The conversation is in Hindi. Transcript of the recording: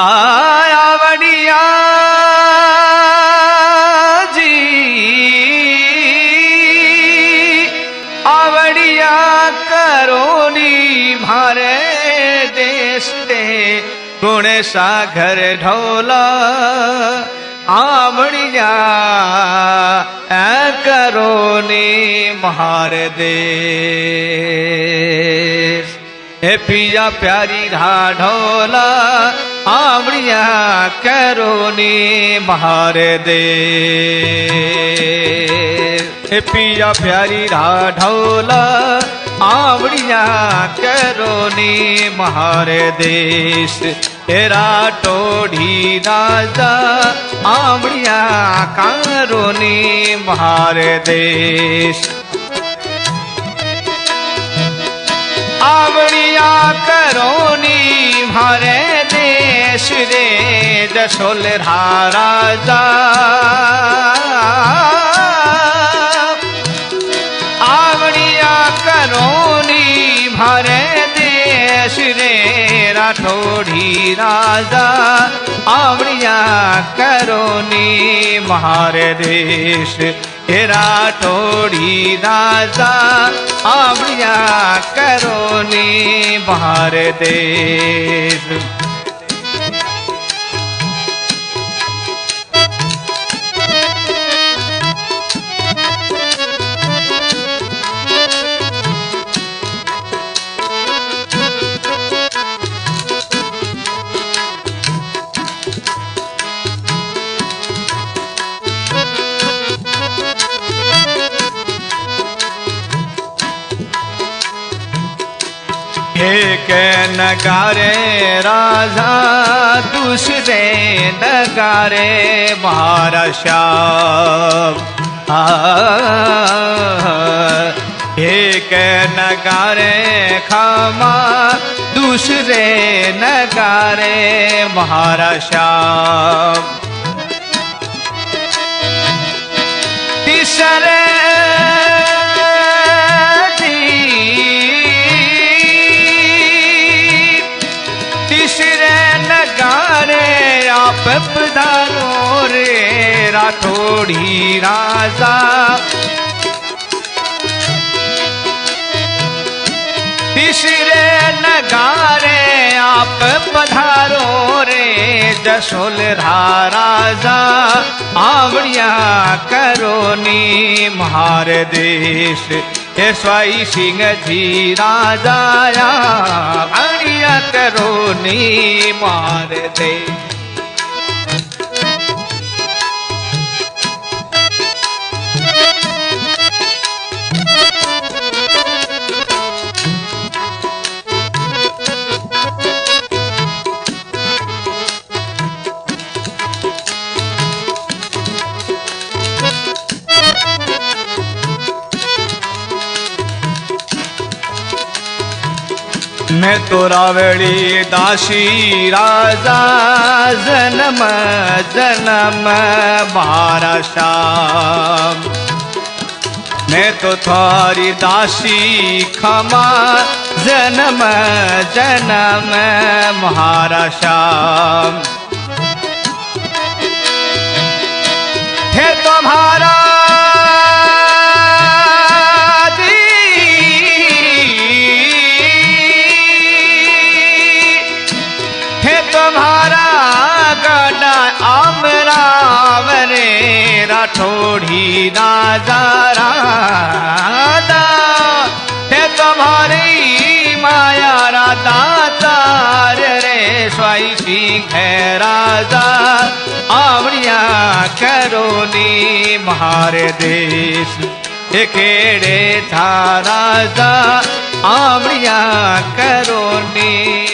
आवड़िया जी आवड़िया करोनी भारे देश सागर ढोला आवड़िया करोनी महार दे हे पिया प्यारी ढोला आवड़िया करोनी महार दे। पिया प्यारी ढोला आवड़िया करोनी महार देश। तेरा टोढ़ी राजा आवड़िया करोनी महार देश। आवड़िया करोनी जसोल राजा आवड़िया करोनी भरे देश रे राठौड़ी राजा आवड़िया करोनी महारे देश तेरा टोड़ी राजा आवड़िया करोनी बाहर देश एक नगारे राजा, दूसरे नगारे महारा श्याम एक नगारे खामा, दूसरे नगारे महारा श्याम तीसरे तीसरे राठौड़ी राजा। तीसरे नगारे आप पधारो रे, जसोल राजा। आवड़िया करोनी महार देश, हे स्वाई सिंह जी राजा। आवड़िया करोनी मार दे मैं तो रावणी दासी, राजा, जन्म जन्म, बारा शाम मैं तो थारी दासी, खमा, जन्म जन्म, महारा राठौड़ी राजा हे तुम्हारी माया राधा, तार रे स्वाई सिंह राजा। आवड़िया करोनी मारे देश केड़े था राजा। आवड़िया करोनी